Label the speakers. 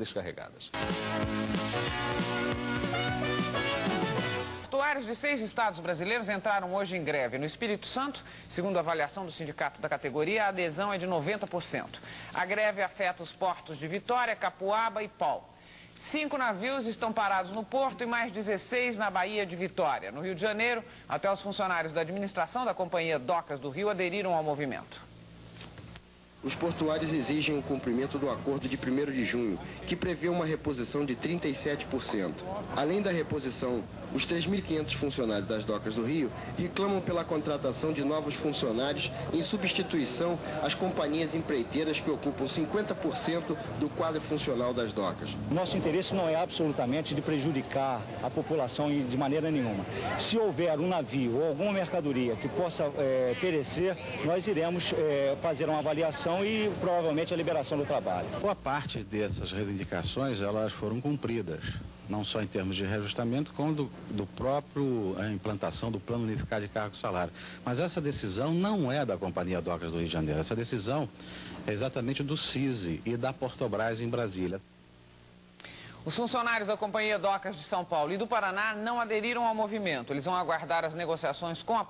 Speaker 1: descarregadas.
Speaker 2: Portuários de seis estados brasileiros entraram hoje em greve. No Espírito Santo, segundo a avaliação do sindicato da categoria, a adesão é de 90%. A greve afeta os portos de Vitória, Capuaba e Pau. Cinco navios estão parados no porto e mais 16 na Baía de Vitória. No Rio de Janeiro, até os funcionários da administração da Companhia Docas do Rio aderiram ao movimento.
Speaker 3: Os portuários exigem o cumprimento do acordo de 1 de junho, que prevê uma reposição de 37%. Além da reposição, os 3.500 funcionários das docas do Rio reclamam pela contratação de novos funcionários em substituição às companhias empreiteiras que ocupam 50% do quadro funcional das docas.
Speaker 4: Nosso interesse não é absolutamente de prejudicar a população de maneira nenhuma. Se houver um navio ou alguma mercadoria que possa é, perecer, nós iremos é, fazer uma avaliação e provavelmente a liberação do trabalho.
Speaker 5: Boa parte dessas reivindicações elas foram cumpridas, não só em termos de reajustamento, como do, do próprio a implantação do plano unificado de cargo e salário. Mas essa decisão não é da Companhia Docas do Rio de Janeiro, essa decisão é exatamente do CISI e da Portobras em Brasília.
Speaker 2: Os funcionários da Companhia Docas de São Paulo e do Paraná não aderiram ao movimento. Eles vão aguardar as negociações com a